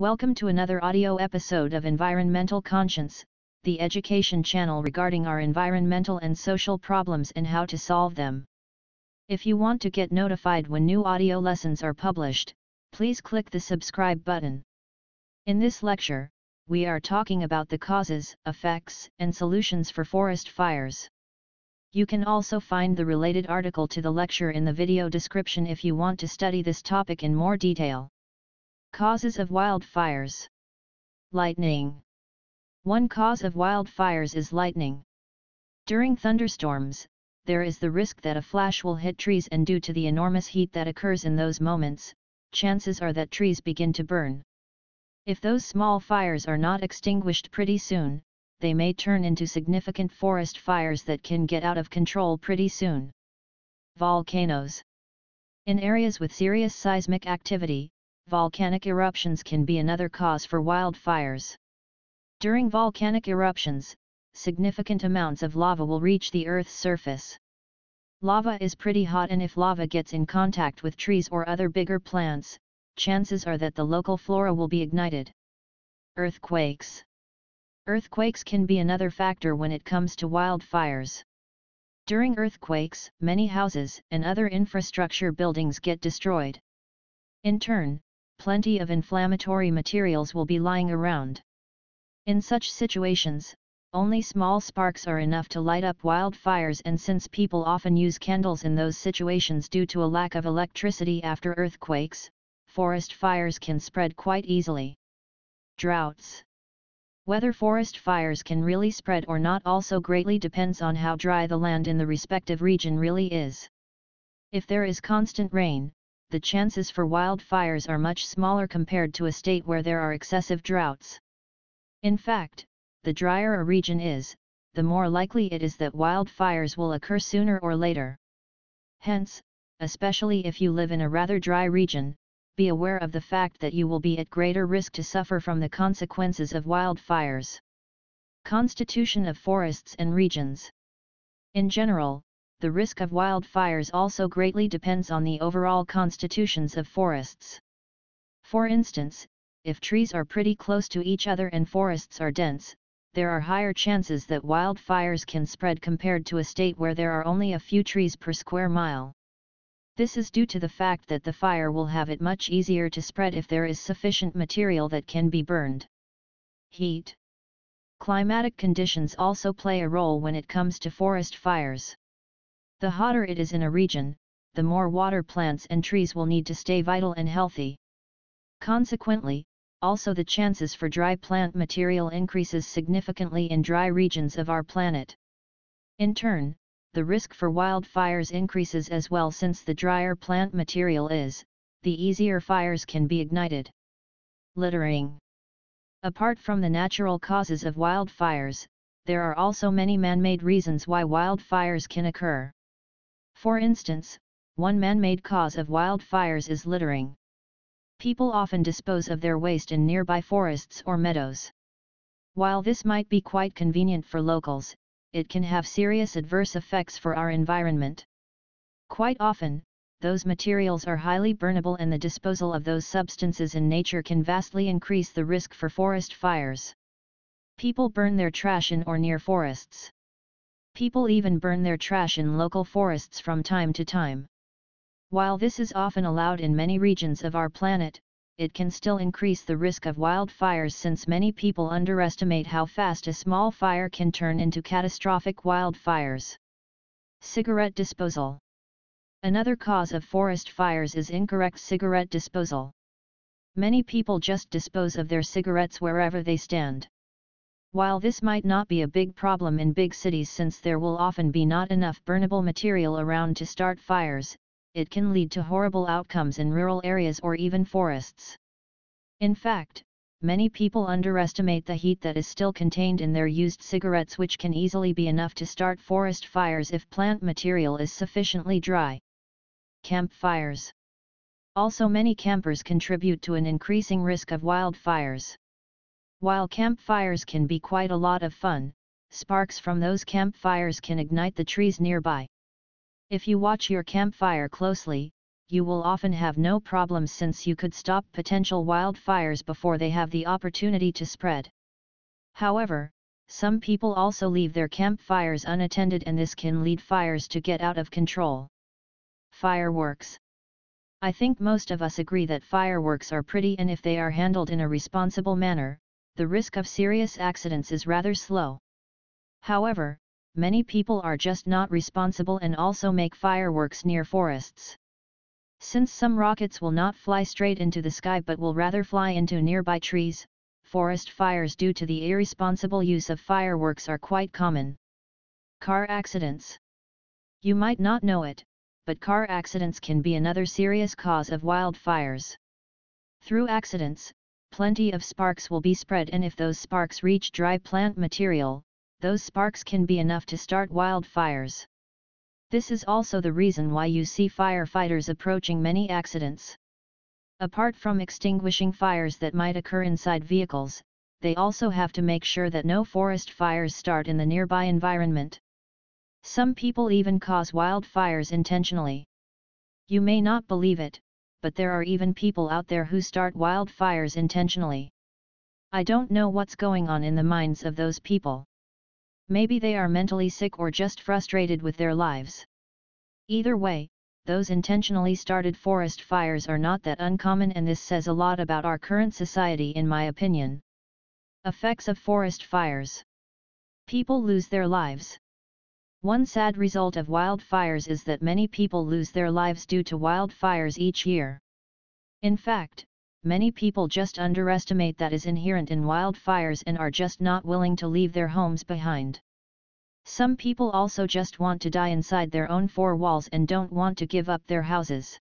Welcome to another audio episode of Environmental Conscience, the education channel regarding our environmental and social problems and how to solve them. If you want to get notified when new audio lessons are published, please click the subscribe button. In this lecture, we are talking about the causes, effects, and solutions for forest fires. You can also find the related article to the lecture in the video description if you want to study this topic in more detail. Causes of wildfires Lightning One cause of wildfires is lightning. During thunderstorms, there is the risk that a flash will hit trees and due to the enormous heat that occurs in those moments, chances are that trees begin to burn. If those small fires are not extinguished pretty soon, they may turn into significant forest fires that can get out of control pretty soon. Volcanoes In areas with serious seismic activity, volcanic eruptions can be another cause for wildfires. During volcanic eruptions, significant amounts of lava will reach the Earth's surface. Lava is pretty hot and if lava gets in contact with trees or other bigger plants, chances are that the local flora will be ignited. Earthquakes Earthquakes can be another factor when it comes to wildfires. During earthquakes, many houses and other infrastructure buildings get destroyed. In turn, plenty of inflammatory materials will be lying around. In such situations, only small sparks are enough to light up wildfires and since people often use candles in those situations due to a lack of electricity after earthquakes, forest fires can spread quite easily. Droughts Whether forest fires can really spread or not also greatly depends on how dry the land in the respective region really is. If there is constant rain, the chances for wildfires are much smaller compared to a state where there are excessive droughts. In fact, the drier a region is, the more likely it is that wildfires will occur sooner or later. Hence, especially if you live in a rather dry region, be aware of the fact that you will be at greater risk to suffer from the consequences of wildfires. Constitution of forests and regions. In general, the risk of wildfires also greatly depends on the overall constitutions of forests. For instance, if trees are pretty close to each other and forests are dense, there are higher chances that wildfires can spread compared to a state where there are only a few trees per square mile. This is due to the fact that the fire will have it much easier to spread if there is sufficient material that can be burned. Heat Climatic conditions also play a role when it comes to forest fires. The hotter it is in a region, the more water plants and trees will need to stay vital and healthy. Consequently, also the chances for dry plant material increases significantly in dry regions of our planet. In turn, the risk for wildfires increases as well since the drier plant material is, the easier fires can be ignited. Littering Apart from the natural causes of wildfires, there are also many man-made reasons why wildfires can occur. For instance, one man-made cause of wildfires is littering. People often dispose of their waste in nearby forests or meadows. While this might be quite convenient for locals, it can have serious adverse effects for our environment. Quite often, those materials are highly burnable and the disposal of those substances in nature can vastly increase the risk for forest fires. People burn their trash in or near forests. People even burn their trash in local forests from time to time. While this is often allowed in many regions of our planet, it can still increase the risk of wildfires since many people underestimate how fast a small fire can turn into catastrophic wildfires. Cigarette disposal Another cause of forest fires is incorrect cigarette disposal. Many people just dispose of their cigarettes wherever they stand. While this might not be a big problem in big cities since there will often be not enough burnable material around to start fires, it can lead to horrible outcomes in rural areas or even forests. In fact, many people underestimate the heat that is still contained in their used cigarettes which can easily be enough to start forest fires if plant material is sufficiently dry. Campfires Also many campers contribute to an increasing risk of wildfires. While campfires can be quite a lot of fun, sparks from those campfires can ignite the trees nearby. If you watch your campfire closely, you will often have no problems since you could stop potential wildfires before they have the opportunity to spread. However, some people also leave their campfires unattended and this can lead fires to get out of control. Fireworks I think most of us agree that fireworks are pretty and if they are handled in a responsible manner, the risk of serious accidents is rather slow. However, many people are just not responsible and also make fireworks near forests. Since some rockets will not fly straight into the sky but will rather fly into nearby trees, forest fires due to the irresponsible use of fireworks are quite common. Car accidents. You might not know it, but car accidents can be another serious cause of wildfires. Through accidents, plenty of sparks will be spread and if those sparks reach dry plant material, those sparks can be enough to start wildfires. This is also the reason why you see firefighters approaching many accidents. Apart from extinguishing fires that might occur inside vehicles, they also have to make sure that no forest fires start in the nearby environment. Some people even cause wildfires intentionally. You may not believe it, but there are even people out there who start wildfires intentionally. I don't know what's going on in the minds of those people. Maybe they are mentally sick or just frustrated with their lives. Either way, those intentionally started forest fires are not that uncommon and this says a lot about our current society in my opinion. Effects of forest fires. People lose their lives. One sad result of wildfires is that many people lose their lives due to wildfires each year. In fact, many people just underestimate that is inherent in wildfires and are just not willing to leave their homes behind. Some people also just want to die inside their own four walls and don't want to give up their houses.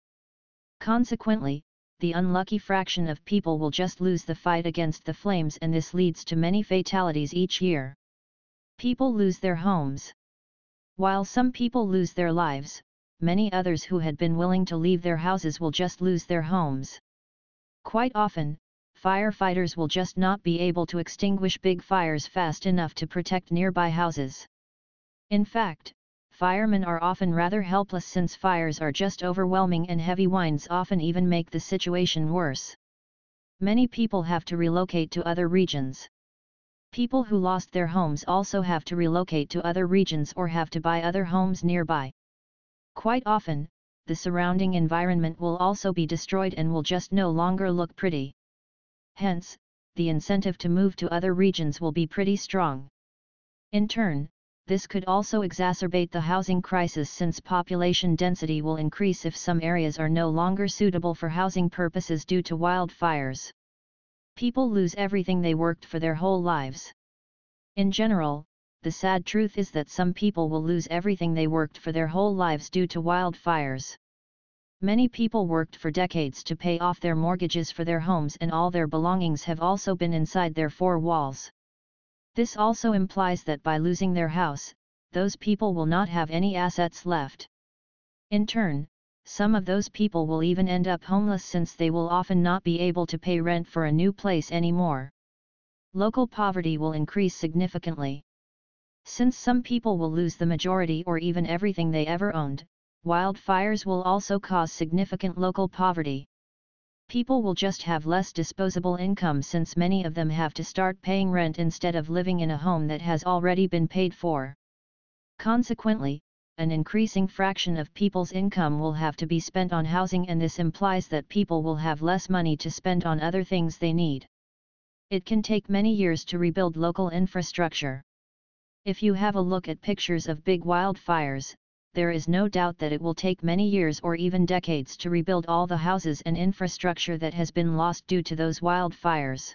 Consequently, the unlucky fraction of people will just lose the fight against the flames and this leads to many fatalities each year. People lose their homes. While some people lose their lives, many others who had been willing to leave their houses will just lose their homes. Quite often, firefighters will just not be able to extinguish big fires fast enough to protect nearby houses. In fact, firemen are often rather helpless since fires are just overwhelming and heavy winds often even make the situation worse. Many people have to relocate to other regions. People who lost their homes also have to relocate to other regions or have to buy other homes nearby. Quite often, the surrounding environment will also be destroyed and will just no longer look pretty. Hence, the incentive to move to other regions will be pretty strong. In turn, this could also exacerbate the housing crisis since population density will increase if some areas are no longer suitable for housing purposes due to wildfires. People lose everything they worked for their whole lives. In general, the sad truth is that some people will lose everything they worked for their whole lives due to wildfires. Many people worked for decades to pay off their mortgages for their homes and all their belongings have also been inside their four walls. This also implies that by losing their house, those people will not have any assets left. In turn, some of those people will even end up homeless since they will often not be able to pay rent for a new place anymore. Local poverty will increase significantly. Since some people will lose the majority or even everything they ever owned, wildfires will also cause significant local poverty. People will just have less disposable income since many of them have to start paying rent instead of living in a home that has already been paid for. Consequently, an increasing fraction of people's income will have to be spent on housing and this implies that people will have less money to spend on other things they need. It can take many years to rebuild local infrastructure. If you have a look at pictures of big wildfires, there is no doubt that it will take many years or even decades to rebuild all the houses and infrastructure that has been lost due to those wildfires.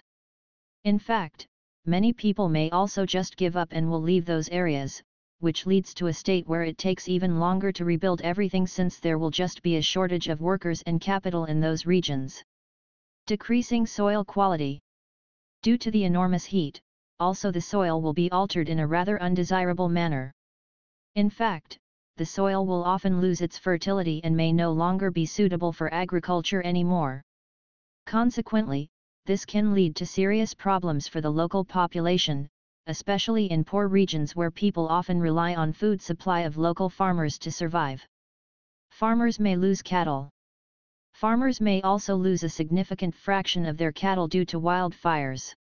In fact, many people may also just give up and will leave those areas, which leads to a state where it takes even longer to rebuild everything since there will just be a shortage of workers and capital in those regions. Decreasing soil quality. Due to the enormous heat, also the soil will be altered in a rather undesirable manner. In fact, the soil will often lose its fertility and may no longer be suitable for agriculture anymore. Consequently, this can lead to serious problems for the local population, especially in poor regions where people often rely on food supply of local farmers to survive. Farmers may lose cattle. Farmers may also lose a significant fraction of their cattle due to wildfires.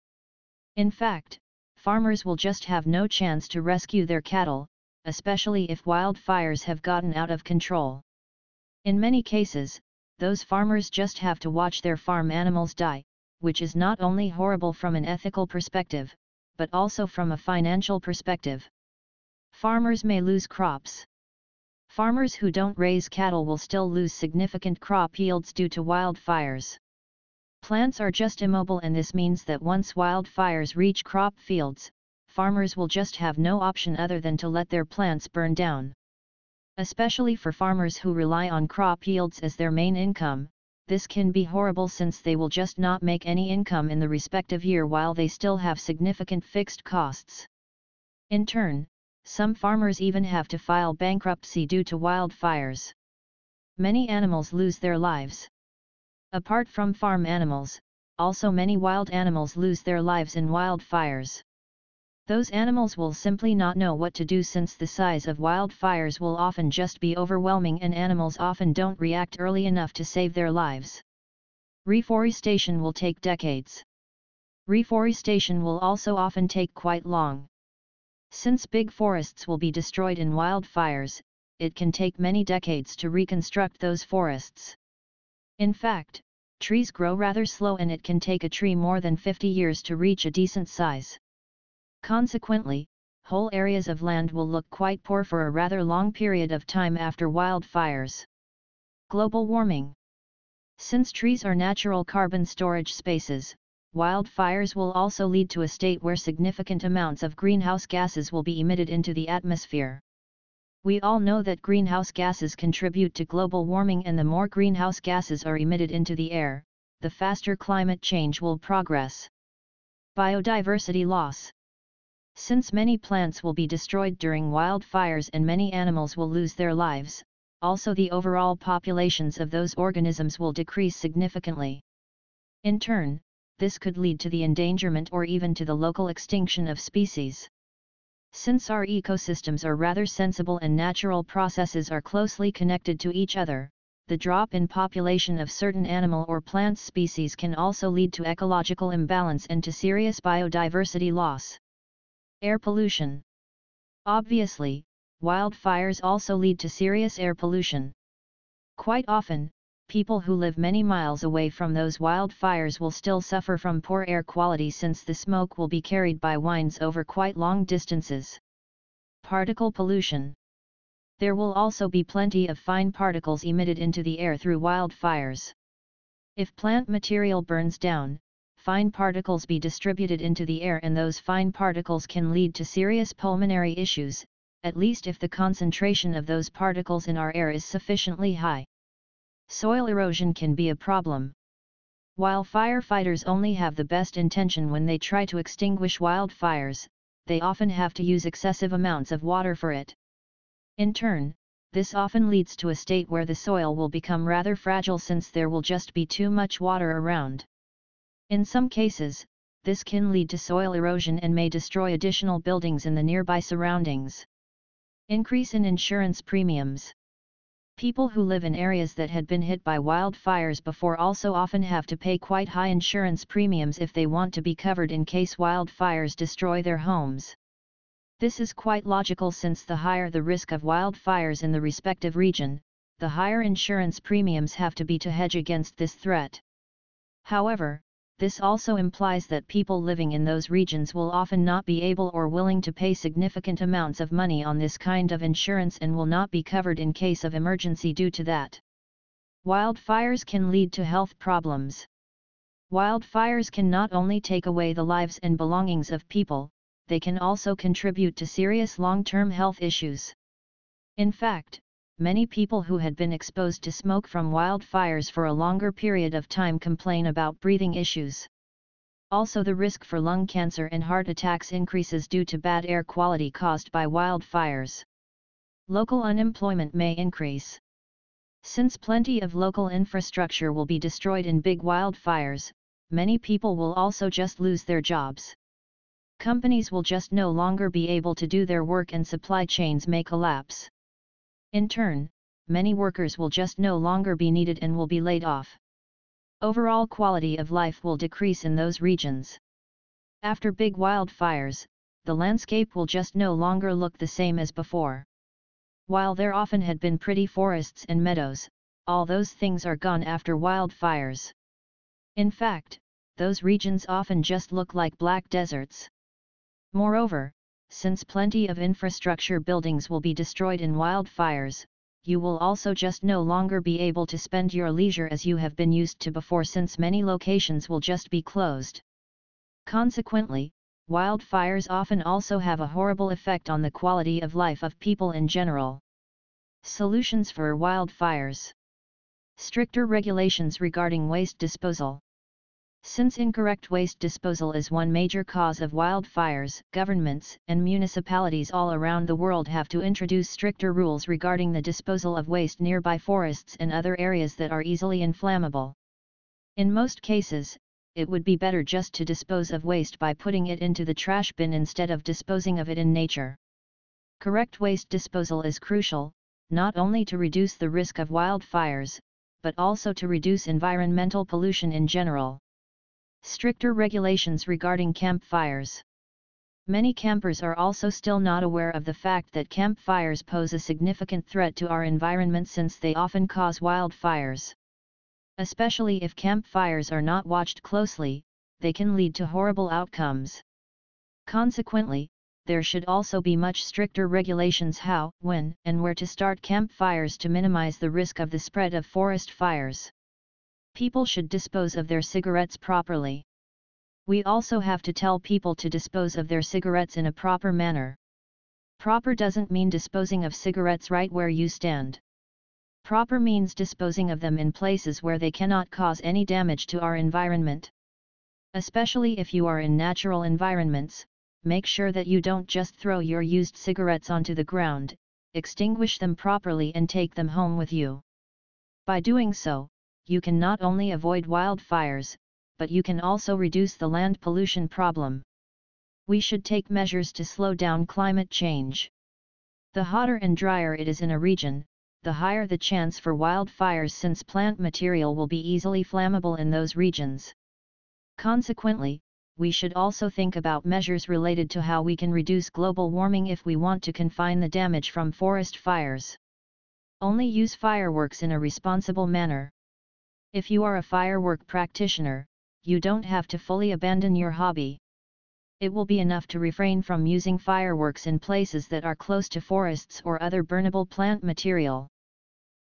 In fact, farmers will just have no chance to rescue their cattle, especially if wildfires have gotten out of control. In many cases, those farmers just have to watch their farm animals die, which is not only horrible from an ethical perspective, but also from a financial perspective. Farmers may lose crops. Farmers who don't raise cattle will still lose significant crop yields due to wildfires. Plants are just immobile and this means that once wildfires reach crop fields, farmers will just have no option other than to let their plants burn down. Especially for farmers who rely on crop yields as their main income, this can be horrible since they will just not make any income in the respective year while they still have significant fixed costs. In turn, some farmers even have to file bankruptcy due to wildfires. Many animals lose their lives. Apart from farm animals, also many wild animals lose their lives in wildfires. Those animals will simply not know what to do since the size of wildfires will often just be overwhelming and animals often don't react early enough to save their lives. Reforestation will take decades. Reforestation will also often take quite long. Since big forests will be destroyed in wildfires, it can take many decades to reconstruct those forests. In fact, trees grow rather slow and it can take a tree more than 50 years to reach a decent size. Consequently, whole areas of land will look quite poor for a rather long period of time after wildfires. Global warming Since trees are natural carbon storage spaces, wildfires will also lead to a state where significant amounts of greenhouse gases will be emitted into the atmosphere. We all know that greenhouse gases contribute to global warming and the more greenhouse gases are emitted into the air, the faster climate change will progress. Biodiversity loss since many plants will be destroyed during wildfires and many animals will lose their lives, also the overall populations of those organisms will decrease significantly. In turn, this could lead to the endangerment or even to the local extinction of species. Since our ecosystems are rather sensible and natural processes are closely connected to each other, the drop in population of certain animal or plant species can also lead to ecological imbalance and to serious biodiversity loss. Air pollution. Obviously, wildfires also lead to serious air pollution. Quite often, people who live many miles away from those wildfires will still suffer from poor air quality since the smoke will be carried by winds over quite long distances. Particle pollution. There will also be plenty of fine particles emitted into the air through wildfires. If plant material burns down, fine particles be distributed into the air and those fine particles can lead to serious pulmonary issues, at least if the concentration of those particles in our air is sufficiently high. Soil erosion can be a problem. While firefighters only have the best intention when they try to extinguish wildfires, they often have to use excessive amounts of water for it. In turn, this often leads to a state where the soil will become rather fragile since there will just be too much water around. In some cases, this can lead to soil erosion and may destroy additional buildings in the nearby surroundings. Increase in insurance premiums. People who live in areas that had been hit by wildfires before also often have to pay quite high insurance premiums if they want to be covered in case wildfires destroy their homes. This is quite logical since the higher the risk of wildfires in the respective region, the higher insurance premiums have to be to hedge against this threat. However, this also implies that people living in those regions will often not be able or willing to pay significant amounts of money on this kind of insurance and will not be covered in case of emergency due to that. Wildfires can lead to health problems. Wildfires can not only take away the lives and belongings of people, they can also contribute to serious long-term health issues. In fact, many people who had been exposed to smoke from wildfires for a longer period of time complain about breathing issues. Also the risk for lung cancer and heart attacks increases due to bad air quality caused by wildfires. Local unemployment may increase. Since plenty of local infrastructure will be destroyed in big wildfires, many people will also just lose their jobs. Companies will just no longer be able to do their work and supply chains may collapse. In turn, many workers will just no longer be needed and will be laid off. Overall quality of life will decrease in those regions. After big wildfires, the landscape will just no longer look the same as before. While there often had been pretty forests and meadows, all those things are gone after wildfires. In fact, those regions often just look like black deserts. Moreover, since plenty of infrastructure buildings will be destroyed in wildfires, you will also just no longer be able to spend your leisure as you have been used to before since many locations will just be closed. Consequently, wildfires often also have a horrible effect on the quality of life of people in general. Solutions for wildfires Stricter regulations regarding waste disposal. Since incorrect waste disposal is one major cause of wildfires, governments and municipalities all around the world have to introduce stricter rules regarding the disposal of waste nearby forests and other areas that are easily inflammable. In most cases, it would be better just to dispose of waste by putting it into the trash bin instead of disposing of it in nature. Correct waste disposal is crucial, not only to reduce the risk of wildfires, but also to reduce environmental pollution in general. Stricter regulations regarding campfires. Many campers are also still not aware of the fact that campfires pose a significant threat to our environment since they often cause wildfires. Especially if campfires are not watched closely, they can lead to horrible outcomes. Consequently, there should also be much stricter regulations how, when, and where to start campfires to minimize the risk of the spread of forest fires. People should dispose of their cigarettes properly. We also have to tell people to dispose of their cigarettes in a proper manner. Proper doesn't mean disposing of cigarettes right where you stand. Proper means disposing of them in places where they cannot cause any damage to our environment. Especially if you are in natural environments, make sure that you don't just throw your used cigarettes onto the ground, extinguish them properly and take them home with you. By doing so, you can not only avoid wildfires, but you can also reduce the land pollution problem. We should take measures to slow down climate change. The hotter and drier it is in a region, the higher the chance for wildfires since plant material will be easily flammable in those regions. Consequently, we should also think about measures related to how we can reduce global warming if we want to confine the damage from forest fires. Only use fireworks in a responsible manner. If you are a firework practitioner, you don't have to fully abandon your hobby. It will be enough to refrain from using fireworks in places that are close to forests or other burnable plant material.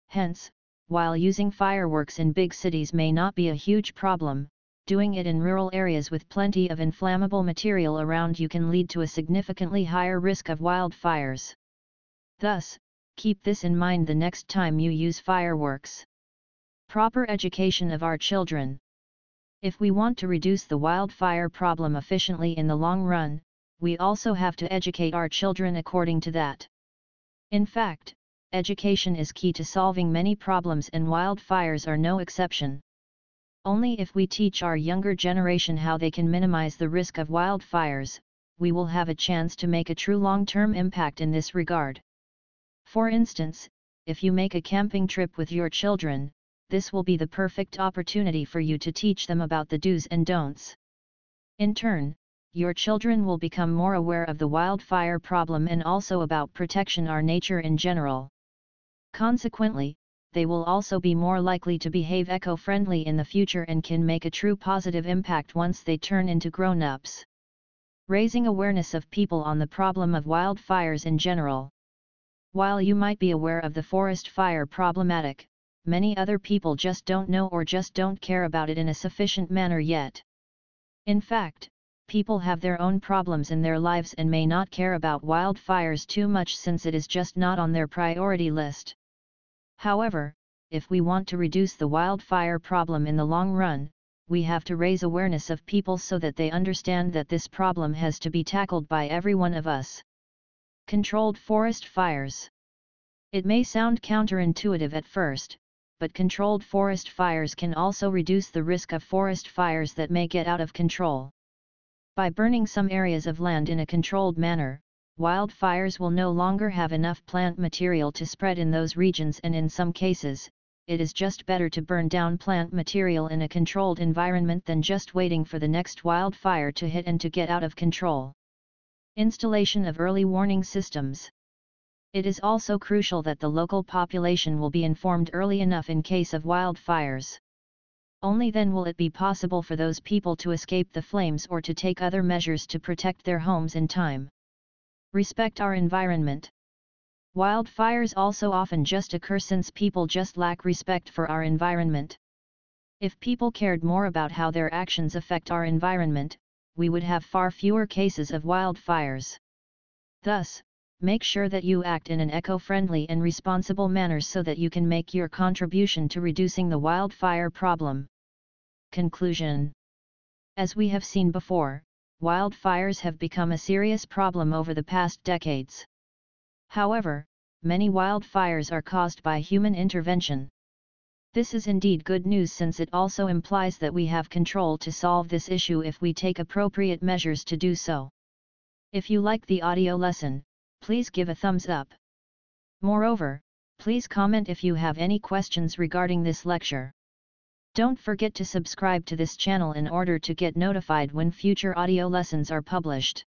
Hence, while using fireworks in big cities may not be a huge problem, doing it in rural areas with plenty of inflammable material around you can lead to a significantly higher risk of wildfires. Thus, keep this in mind the next time you use fireworks. Proper education of our children. If we want to reduce the wildfire problem efficiently in the long run, we also have to educate our children according to that. In fact, education is key to solving many problems and wildfires are no exception. Only if we teach our younger generation how they can minimize the risk of wildfires, we will have a chance to make a true long-term impact in this regard. For instance, if you make a camping trip with your children, this will be the perfect opportunity for you to teach them about the do's and don'ts. In turn, your children will become more aware of the wildfire problem and also about protection our nature in general. Consequently, they will also be more likely to behave eco-friendly in the future and can make a true positive impact once they turn into grown-ups. Raising awareness of people on the problem of wildfires in general. While you might be aware of the forest fire problematic, many other people just don't know or just don't care about it in a sufficient manner yet. In fact, people have their own problems in their lives and may not care about wildfires too much since it is just not on their priority list. However, if we want to reduce the wildfire problem in the long run, we have to raise awareness of people so that they understand that this problem has to be tackled by every one of us. Controlled forest fires. It may sound counterintuitive at first, but controlled forest fires can also reduce the risk of forest fires that may get out of control. By burning some areas of land in a controlled manner, wildfires will no longer have enough plant material to spread in those regions and in some cases, it is just better to burn down plant material in a controlled environment than just waiting for the next wildfire to hit and to get out of control. Installation of early warning systems. It is also crucial that the local population will be informed early enough in case of wildfires. Only then will it be possible for those people to escape the flames or to take other measures to protect their homes in time. Respect our environment. Wildfires also often just occur since people just lack respect for our environment. If people cared more about how their actions affect our environment, we would have far fewer cases of wildfires. Thus, make sure that you act in an eco-friendly and responsible manner so that you can make your contribution to reducing the wildfire problem. Conclusion As we have seen before, wildfires have become a serious problem over the past decades. However, many wildfires are caused by human intervention. This is indeed good news since it also implies that we have control to solve this issue if we take appropriate measures to do so. If you like the audio lesson, please give a thumbs up. Moreover, please comment if you have any questions regarding this lecture. Don't forget to subscribe to this channel in order to get notified when future audio lessons are published.